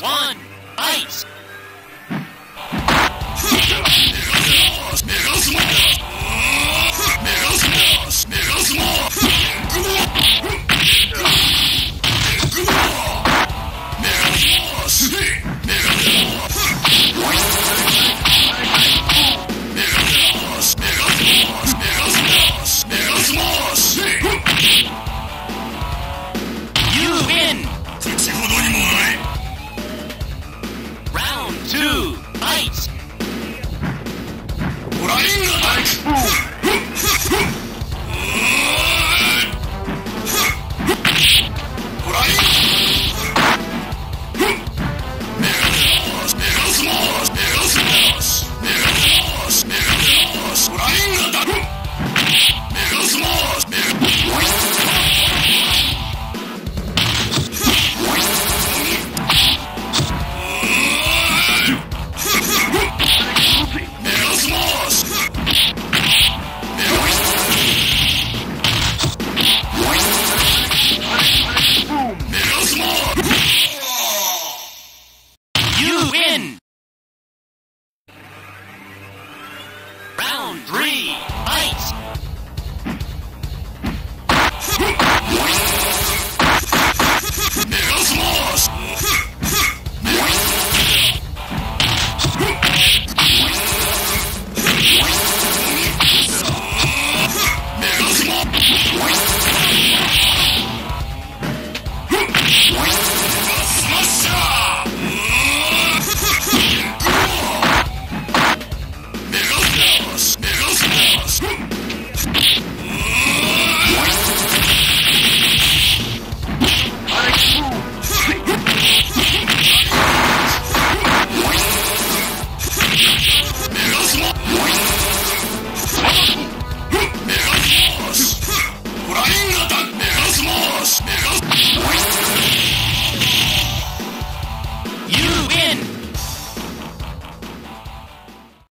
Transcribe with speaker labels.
Speaker 1: one, ice. Fight! three. You